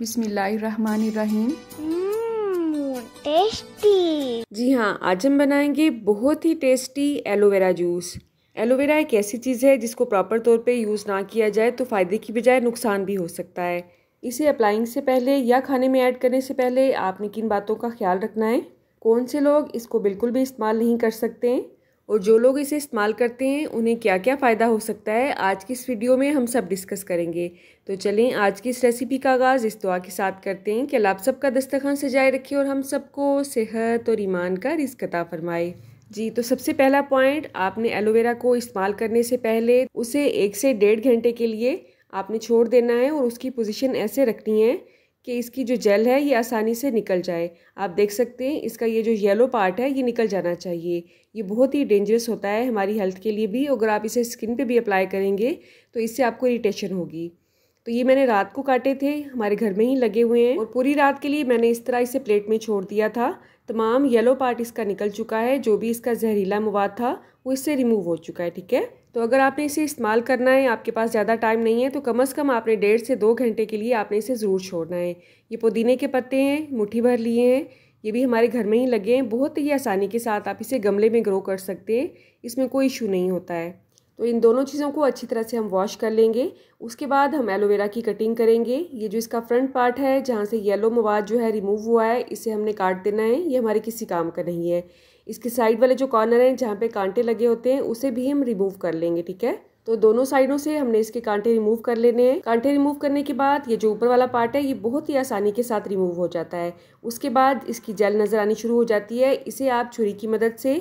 बिस्मिल्लाहिर्रहमानिर्रहीम। टेस्टी जी हाँ आज हम बनाएँगे बहुत ही tasty aloe vera juice aloe vera एक ऐसी चीज़ है जिसको प्रॉपर तौर पे यूज़ ना किया जाए तो फ़ायदे की बजाय नुकसान भी हो सकता है। इसे अप्लाइंग से पहले या खाने में ऐड करने से पहले आपने किन बातों का ख्याल रखना है? कौन से लोग इसको बिल्कुल भी इस्तेमाल नहीं कर सकते? हैं और जो लोग इसे इस्तेमाल करते हैं, उन्हें क्या क्या फ़ायदा हो सकता है, आज की इस वीडियो में हम सब डिस्कस करेंगे। तो चलें, आज की इस रेसिपी का आगाज़, इस दुआ के साथ करते हैं कि आप सबका दस्तखान सजाए रखे और हम सबको सेहत और ईमान का रिस्क रिस्कता फरमाए। जी तो सबसे पहला पॉइंट आपने एलोवेरा को इस्तेमाल करने से पहले उसे एक से डेढ़ घंटे के लिए आपने छोड़ देना है और उसकी पोजीशन ऐसे रखनी है कि इसकी जो जेल है, ये आसानी से निकल जाए। आप देख सकते हैं, इसका ये जो येलो पार्ट है, ये निकल जाना चाहिए। ये बहुत ही डेंजरस होता है हमारी हेल्थ के लिए भी, अगर आप इसे स्किन पे भी अप्लाई करेंगे तो इससे आपको इरीटेशन होगी। तो ये मैंने रात को काटे थे, हमारे घर में ही लगे हुए हैं। और पूरी रात के लिए मैंने इस तरह इसे प्लेट में छोड़ दिया था। तमाम येलो पार्ट इसका निकल चुका है, जो भी इसका जहरीला मवाद था, वो इससे रिमूव हो चुका है, ठीक है? तो अगर आपने इसे इस्तेमाल करना है, आपके पास ज़्यादा टाइम नहीं है तो कम अज़ कम आपने डेढ़ से दो घंटे के लिए आपने इसे ज़रूर छोड़ना है। ये पुदीने के पत्ते हैं मुठ्ठी भर लिए हैं, ये भी हमारे घर में ही लगे हैं। बहुत ही आसानी के साथ आप इसे गमले में ग्रो कर सकते हैं, इसमें कोई इशू नहीं होता है। तो इन दोनों चीज़ों को अच्छी तरह से हम वॉश कर लेंगे। उसके बाद हम एलोवेरा की कटिंग करेंगे। ये जो इसका फ्रंट पार्ट है, जहाँ से येलो मवाद जो है रिमूव हुआ है, इसे हमने काट देना है। ये हमारे किसी काम का नहीं है। इसके साइड वाले जो कॉर्नर हैं, जहाँ पे कांटे लगे होते हैं, उसे भी हम रिमूव कर लेंगे, ठीक है? तो दोनों साइडों से हमने इसके कांटे रिमूव कर लेने हैं। कांटे रिमूव करने के बाद ये जो ऊपर वाला पार्ट है, ये बहुत ही आसानी के साथ रिमूव हो जाता है। उसके बाद इसकी जेल नज़र आनी शुरू हो जाती है। इसे आप छुरी की मदद से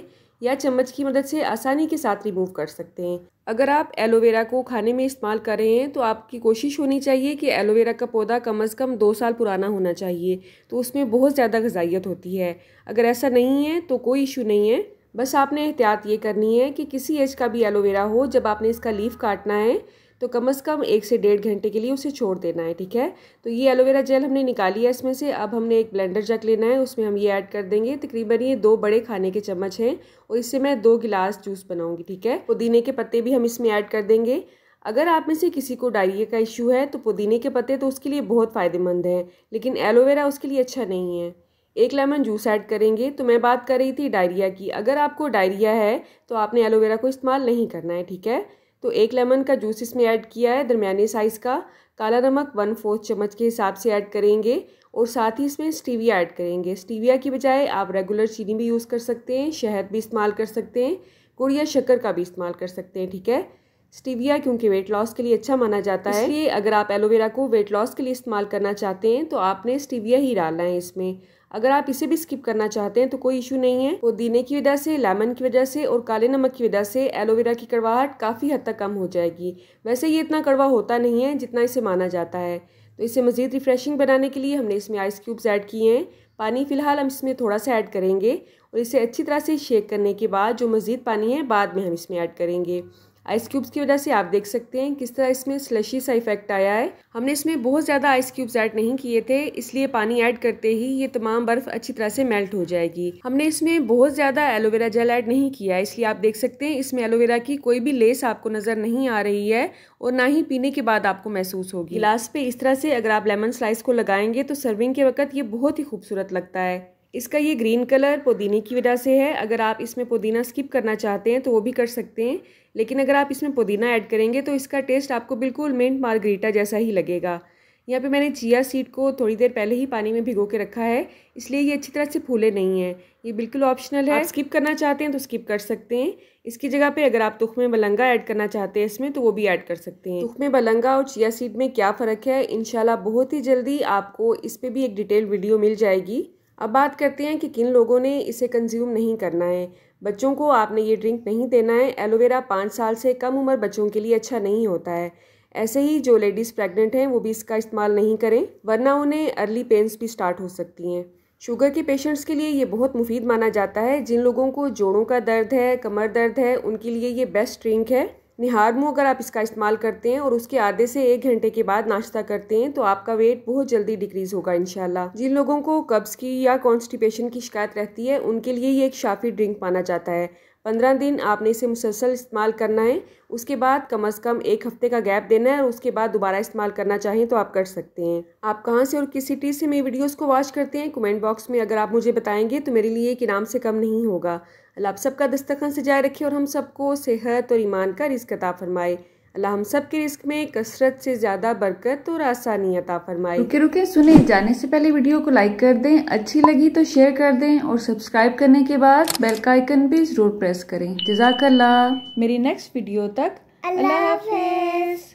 या चम्मच की मदद से आसानी के साथ रिमूव कर सकते हैं। अगर आप एलोवेरा को खाने में इस्तेमाल कर रहे हैं तो आपकी कोशिश होनी चाहिए कि एलोवेरा का पौधा कम अज़ कम दो साल पुराना होना चाहिए तो उसमें बहुत ज़्यादा गजाइत होती है। अगर ऐसा नहीं है तो कोई इशू नहीं है। बस आपने एहतियात ये करनी है कि किसी एज का भी एलोवेरा हो, जब आपने इसका लीफ काटना है तो कम अज़ कम एक से डेढ़ घंटे के लिए उसे छोड़ देना है, ठीक है? तो ये एलोवेरा जेल हमने निकाली है इसमें से। अब हमने एक ब्लेंडर जग लेना है, उसमें हम ये ऐड कर देंगे। तकरीबन ये दो बड़े खाने के चम्मच हैं और इससे मैं दो गिलास जूस बनाऊँगी, ठीक है? पुदीने के पत्ते भी हम इसमें ऐड कर देंगे। अगर आप में से किसी को डायरिया का इशू है तो पुदीने के पत्ते तो उसके लिए बहुत फ़ायदेमंद हैं, लेकिन एलोवेरा उसके लिए अच्छा नहीं है। एक लेमन जूस ऐड करेंगे। तो मैं बात कर रही थी डायरिया की। अगर आपको डायरिया है तो आपने एलोवेरा को इस्तेमाल नहीं करना है, ठीक है? तो एक लेमन का जूस इसमें ऐड किया है, दरमियाने साइज़ का। काला नमक वन फोर्थ चम्मच के हिसाब से ऐड करेंगे और साथ ही इसमें स्टीविया ऐड करेंगे। स्टीविया की बजाय आप रेगुलर चीनी भी यूज़ कर सकते हैं, शहद भी इस्तेमाल कर सकते हैं गुड़ या शक्कर का भी इस्तेमाल कर सकते हैं, ठीक है? स्टीविया क्योंकि वेट लॉस के लिए अच्छा माना जाता है। इसलिए अगर आप एलोवेरा को वेट लॉस के लिए इस्तेमाल करना चाहते हैं तो आपने स्टीविया ही डालना है इसमें। अगर आप इसे भी स्किप करना चाहते हैं तो कोई इशू नहीं है। पुदीने की वजह से, लेमन की वजह से और काले नमक की वजह से एलोवेरा की कड़वाहट काफ़ी हद तक कम हो जाएगी। वैसे ये इतना कड़वा होता नहीं है जितना इसे माना जाता है। तो इसे मज़ीद रिफ़्रेशिंग बनाने के लिए हमने इसमें आइस क्यूब्स ऐड किए हैं। पानी फ़िलहाल हम इसमें थोड़ा सा ऐड करेंगे और इसे अच्छी तरह से शेक करने के बाद जो मज़ीद पानी है, बाद में हम इसमें ऐड करेंगे। आइस क्यूब्स की वजह से आप देख सकते हैं किस तरह इसमें स्लशी सा इफ़ेक्ट आया है। हमने इसमें बहुत ज़्यादा आइस क्यूब्स ऐड नहीं किए थे, इसलिए पानी ऐड करते ही ये तमाम बर्फ़ अच्छी तरह से मेल्ट हो जाएगी। हमने इसमें बहुत ज़्यादा एलोवेरा जेल ऐड नहीं किया, इसलिए आप देख सकते हैं इसमें एलोवेरा की कोई भी लेस आपको नज़र नहीं आ रही है और ना ही पीने के बाद आपको महसूस होगी। गिलास पे इस तरह से अगर आप लेमन स्लाइस को लगाएँगे तो सर्विंग के वक्त ये बहुत ही खूबसूरत लगता है। इसका ये ग्रीन कलर पुदीने की वजह से है। अगर आप इसमें पुदीना स्किप करना चाहते हैं तो वो भी कर सकते हैं। लेकिन अगर आप इसमें पुदीना ऐड करेंगे तो इसका टेस्ट आपको बिल्कुल मिंट मार्गरीटा जैसा ही लगेगा। यहाँ पे मैंने चिया सीड को थोड़ी देर पहले ही पानी में भिगो के रखा है इसलिए ये अच्छी तरह से फूले नहीं हैं। ये बिल्कुल ऑप्शनल है। आप स्किप करना चाहते हैं तो स्किप कर सकते हैं। इसकी जगह पे अगर आप तुख में बलंगा ऐड करना चाहते हैं इसमें तो वो भी ऐड कर सकते हैं। तुख में बलंगा और चिया सीड में क्या फ़र्क है? इनशाला बहुत ही जल्दी आपको इस पर भी एक डिटेल वीडियो मिल जाएगी। अब बात करते हैं कि किन लोगों ने इसे कंज्यूम नहीं करना है। बच्चों को आपने ये ड्रिंक नहीं देना है। एलोवेरा पाँच साल से कम उम्र बच्चों के लिए अच्छा नहीं होता है। ऐसे ही जो लेडीज़ प्रेग्नेंट हैं, वो भी इसका इस्तेमाल नहीं करें, वरना उन्हें अर्ली पेन्स भी स्टार्ट हो सकती हैं। शुगर के पेशेंट्स के लिए ये बहुत मुफीद माना जाता है। जिन लोगों को जोड़ों का दर्द है, कमर दर्द है, उनके लिए ये बेस्ट ड्रिंक है। निहार मुँह अगर आप इसका इस्तेमाल करते हैं और उसके आधे से एक घंटे के बाद नाश्ता करते हैं तो आपका वेट बहुत जल्दी डिक्रीज होगा इनशाला जिन लोगों को कब्ज़ की या कॉन्स्टिपेशन की शिकायत रहती है, उनके लिए ये एक शाफी ड्रिंक माना जाता है। पंद्रह दिन आपने इसे मुसलसल इस्तेमाल करना है, उसके बाद कम अज़ कम एक हफ़्ते का गैप देना है और उसके बाद दोबारा इस्तेमाल करना चाहें तो आप कर सकते हैं। आप कहाँ से और किस सिटी से मेरी वीडियोस को वॉच करते हैं, कमेंट बॉक्स में अगर आप मुझे बताएँगे तो मेरे लिए एक इनाम से कम नहीं होगा। अल्लाह आप सबका दस्तखन से जाए रखे और हम सबको सेहत और ईमान का रिस्क अता फरमाए। अल्लाह हम सब के रिस्क में कसरत से ज़्यादा बरकत और आसानी अता फरमाए। रुके रुके सुने जाने से पहले वीडियो को लाइक कर दें अच्छी लगी तो शेयर कर दें और सब्सक्राइब करने के बाद बेल का आइकन भी ज़रूर प्रेस करें। जजाकल्ला मेरी नेक्स्ट वीडियो तक अल्लाह हाफिज़।